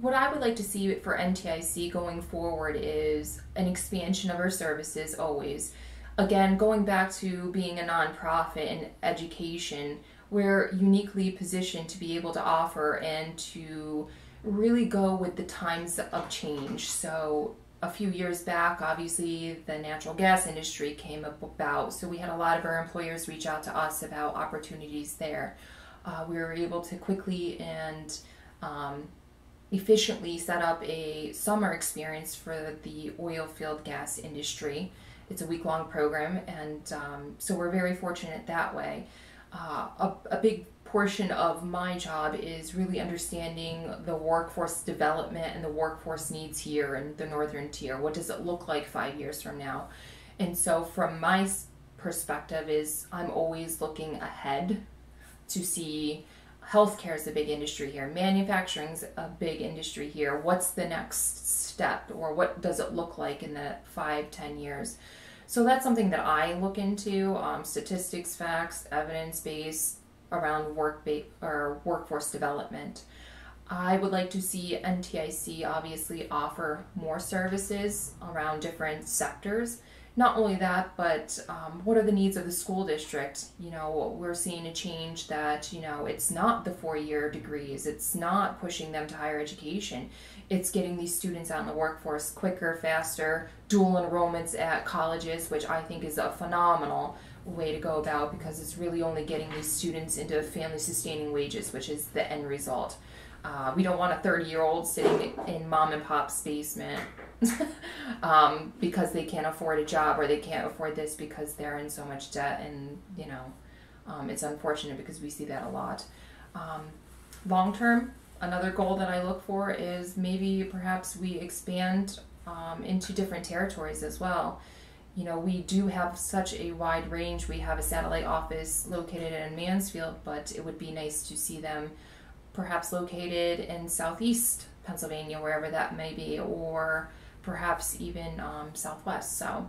what I would like to see for NTIEC going forward is an expansion of our services always. Again, going back to being a nonprofit and education, we're uniquely positioned to be able to offer and to really go with the times of change. So, a few years back, obviously, the natural gas industry came about. So, we had a lot of our employers reach out to us about opportunities there. Uh, we were able to quickly and um, efficiently set up a summer experience for the oil field gas industry. It's a week long program, and um, so we're very fortunate that way. Uh, a, a big portion of my job is really understanding the workforce development and the workforce needs here in the northern tier. What does it look like five years from now? And so, from my perspective, is I'm always looking ahead to see healthcare is a big industry here, manufacturing's a big industry here. What's the next step, or what does it look like in the five, ten years? So that's something that I look into: um, statistics, facts, evidence based around work or workforce development. I would like to see NTIEC obviously offer more services around different sectors not only that, but um, what are the needs of the school district? You know, we're seeing a change that, you know, it's not the four year degrees, it's not pushing them to higher education. It's getting these students out in the workforce quicker, faster, dual enrollments at colleges, which I think is a phenomenal way to go about because it's really only getting these students into family sustaining wages, which is the end result. Uh, we don't want a 30 year old sitting in mom and pop's basement um, because they can't afford a job or they can't afford this because they're in so much debt. And, you know, um, it's unfortunate because we see that a lot. Um, Long term, another goal that I look for is maybe perhaps we expand um, into different territories as well. You know, we do have such a wide range. We have a satellite office located in Mansfield, but it would be nice to see them perhaps located in southeast Pennsylvania, wherever that may be, or perhaps even um, southwest. So